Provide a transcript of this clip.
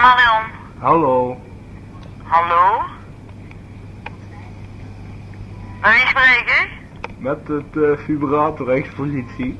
Marion. Hallo. Hallo? Met wie spreek? Met het uh.